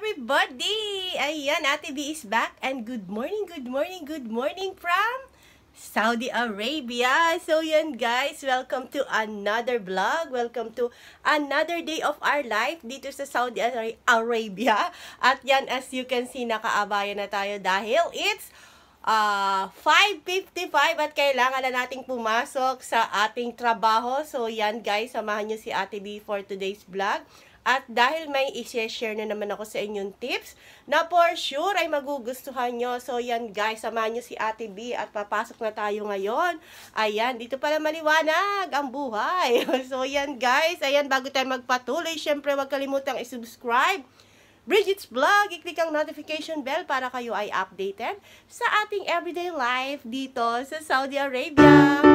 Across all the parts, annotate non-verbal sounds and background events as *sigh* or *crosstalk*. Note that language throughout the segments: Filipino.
everybody! Ayan, Ate B is back and good morning, good morning, good morning from Saudi Arabia. So yan guys, welcome to another vlog. Welcome to another day of our life dito sa Saudi Arabia. At yan, as you can see, nakaabaya na tayo dahil it's uh, 5.55 at kailangan na nating pumasok sa ating trabaho. So yan guys, samahan nyo si Ate B for today's vlog. At dahil may i-share na naman ako sa inyong tips na for sure ay magugustuhan nyo. So yan guys, samahan nyo si Ate B at papasok na tayo ngayon. Ayan, dito pala maliwanag ang buhay. *laughs* so yan guys, ayan bago tayo magpatuloy, syempre huwag kalimutang i-subscribe. Bridget's Vlog, i-click ang notification bell para kayo ay updated sa ating everyday life dito sa Saudi Arabia.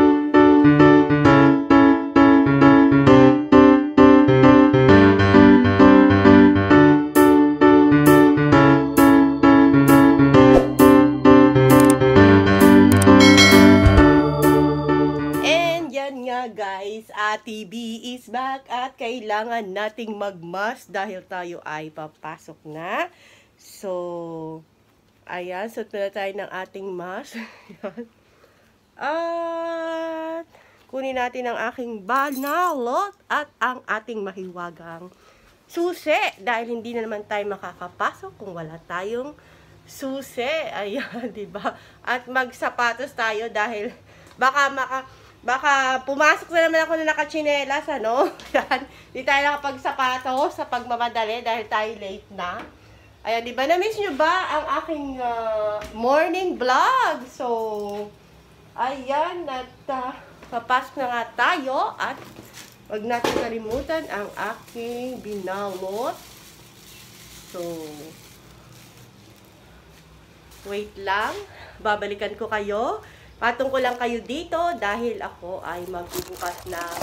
Guys, Ate is back at kailangan nating magmas dahil tayo ay papasok na. So, ayan, suot na tayo ng ating mask. *laughs* at kunin natin ang aking banalot at ang ating mahiwagang susi dahil hindi na naman tayo makakapasok kung wala tayong susi. Ayan, *laughs* 'di ba? At magsapatos tayo dahil baka maka Baka pumasok na naman ako na nakachinelas, ano? *laughs* Yan. Di tayo nakapagsapato sa pagmamadali dahil tayo late na. Ayan, di ba? Na-miss nyo ba ang aking uh, morning vlog? So, ayan. At uh, papasok na nga tayo at wag natin kalimutan ang aking binalot. So, wait lang. Babalikan ko kayo. Patong lang kayo dito dahil ako ay magbubukas ng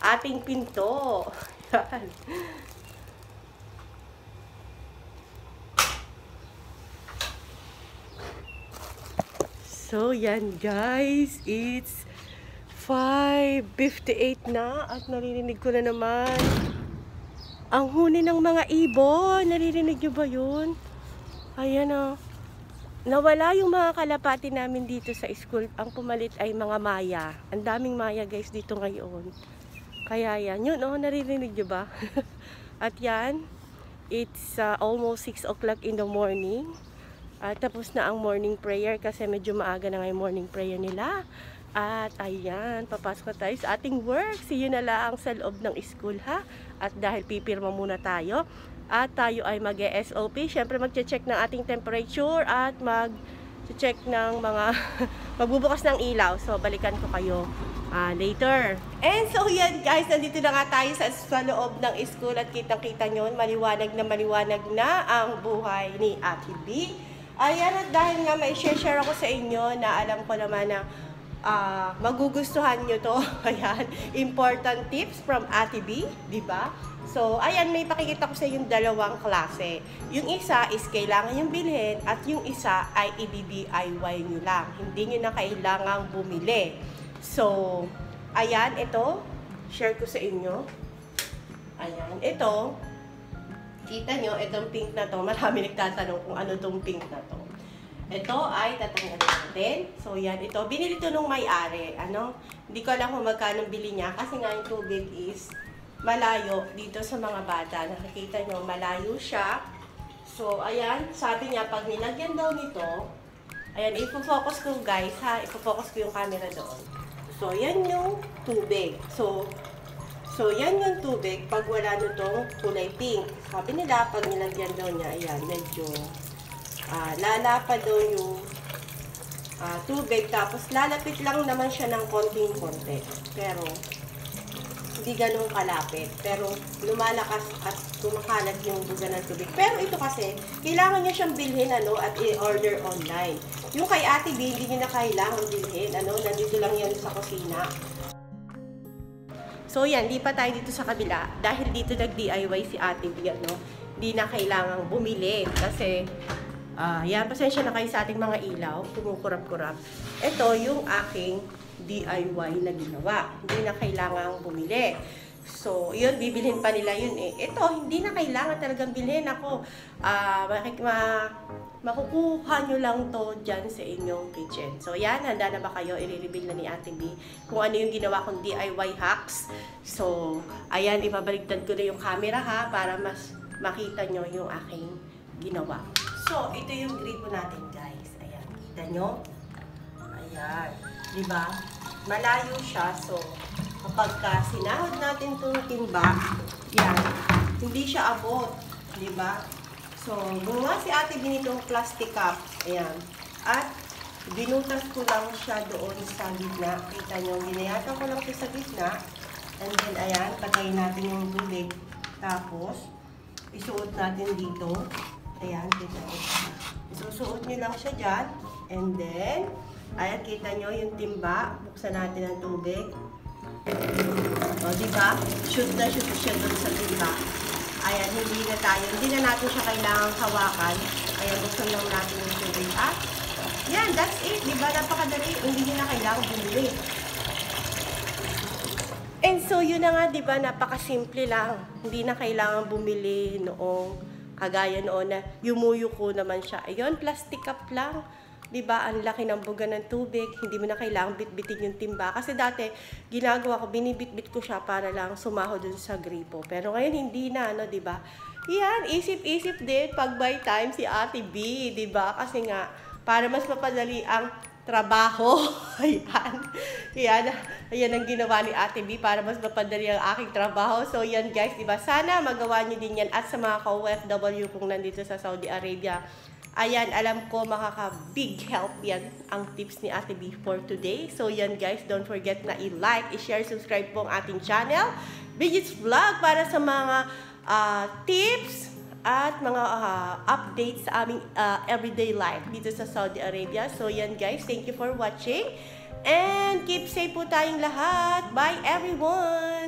ating pinto. *laughs* so, yan guys. It's 5.58 na at naririnig ko na naman ang huni ng mga ibon. Naririnig nyo ba yun? Ayan o. Oh. Nawala yung mga kalapati namin dito sa school. Ang pumalit ay mga maya. Ang daming maya guys dito ngayon. Kaya yan. Yun, oh, naririnig nyo ba? *laughs* At yan, it's uh, almost 6 o'clock in the morning. Uh, tapos na ang morning prayer kasi medyo maaga na ngayon morning prayer nila. At ayan, papasok tayo sa ating work. See you na lang sa loob ng school ha. At dahil pipirma muna tayo, at tayo ay mag-SOP. Siyempre mag-check ng ating temperature at mag-check ng mga *laughs* magbubukas ng ilaw. So balikan ko kayo uh, later. And so yan guys, nandito na nga tayo sa, sa loob ng school at kitang-kita nyo, maliwanag na maliwanag na ang buhay ni Ate B. Ayan at dahil nga may share ako sa inyo na alam ko naman na uh, magugustuhan nyo to. *laughs* Ayan, important tips from Ate B, di ba? So, ayan, may pakikita ko sa yung dalawang klase. Yung isa is kailangan yung bilhin at yung isa ay i-DIY nyo lang. Hindi nyo na kailangang bumili. So, ayan, ito, share ko sa inyo. Ayan, ito, kita nyo, itong pink na to, marami nagtatanong kung ano tong pink na to. Ito ay tatanggalin natin. So, yan. Ito, binili to nung may-ari. Ano? Hindi ko alam kung magkano bili niya. Kasi nga yung tubig is malayo dito sa mga bata. Nakikita nyo, malayo siya. So, ayan. Sabi niya, pag nilagyan daw nito, ayan, ipofocus ko guys, ha? Ipofocus ko yung camera doon. So, yan yung tubig. So, So, yan yung tubig pag wala nitong kulay pink. Sabi nila, pag nilagyan daw niya, ayan, medyo uh, lalapad daw yung uh, tubig. Tapos, lalapit lang naman siya ng konting-konti. Pero, hindi ganun kalapit. Pero, lumalakas at kumakalat yung buga ng tubig. Pero ito kasi, kailangan niya siyang bilhin ano, at i-order online. Yung kay Ate B, hindi niya na kailangan bilhin. Ano, nandito lang yan sa kusina. So yan, di pa tayo dito sa kabila. Dahil dito nag-DIY si Ate B, ano, hindi na kailangang bumili. Kasi Uh, yan, pasensya na kayo sa ating mga ilaw, kumukurap-kurap. Ito yung aking DIY na ginawa. Hindi na kailangang bumili. So, yun, bibilhin pa nila yun eh. Ito, hindi na kailangan talagang bilhin ako. Ah, makik ma makukuha nyo lang to dyan sa inyong kitchen. So, yan, handa na ba kayo? I-reveal na ni Ate B kung ano yung ginawa kong DIY hacks. So, ayan, ipabaligtad ko na yung camera ha para mas makita nyo yung aking ginawa. So, ito yung gripo natin, guys. Ayan, kita nyo? Ayan. Di ba? Malayo siya. So, kapag ka sinahod natin itong timba, yan, hindi siya abot. Di ba? So, gumawa si ate ginitong plastic cup. Ayan. At, binutas ko lang siya doon sa gitna. Kita nyo, ginayatan ko lang siya sa gitna. And then, ayan, patayin natin yung tubig. Tapos, isuot natin dito. Ayan, nyo. Isusuot nyo lang siya dyan. And then, ayan, kita nyo yung timba. Buksan natin ang tubig. O, di ba? Shoot na shoot siya doon sa timba. Ayan, hindi na tayo, hindi na natin siya kailangang hawakan. Ayan, buksan lang natin yung tubig. At, yan, that's it. Di ba? Napakadali. Hindi nyo na kailangan bumili. And so, yun na nga, di ba, napakasimple lang. Hindi na kailangan bumili noong kagaya noon na yumuyuko naman siya. Ayun, plastic cup lang. Di ba, ang laki ng buga ng tubig. Hindi mo na kailangan bitbitin yung timba. Kasi dati, ginagawa ko, binibitbit ko siya para lang sumaho dun sa gripo. Pero ngayon, hindi na, ano, di ba? Yan, isip-isip din pag by time si Ate B, di ba? Kasi nga, para mas mapadali ang trabaho. *laughs* ayan. Ayan. Ayan ang ginawa ni Ate B para mas mapadali ang aking trabaho. So, yan guys, di ba? Sana magawa niyo din yan. At sa mga ka-OFW kung nandito sa Saudi Arabia, ayan, alam ko makaka-big help yan ang tips ni Ate B for today. So, yan guys, don't forget na i-like, i-share, subscribe po ang ating channel. Bigits Vlog para sa mga ah, tips, at mga ah, updates sa aming ah, everyday life dito sa Saudi Arabia. So yan guys, thank you for watching. And keep safe po tayong lahat. Bye everyone!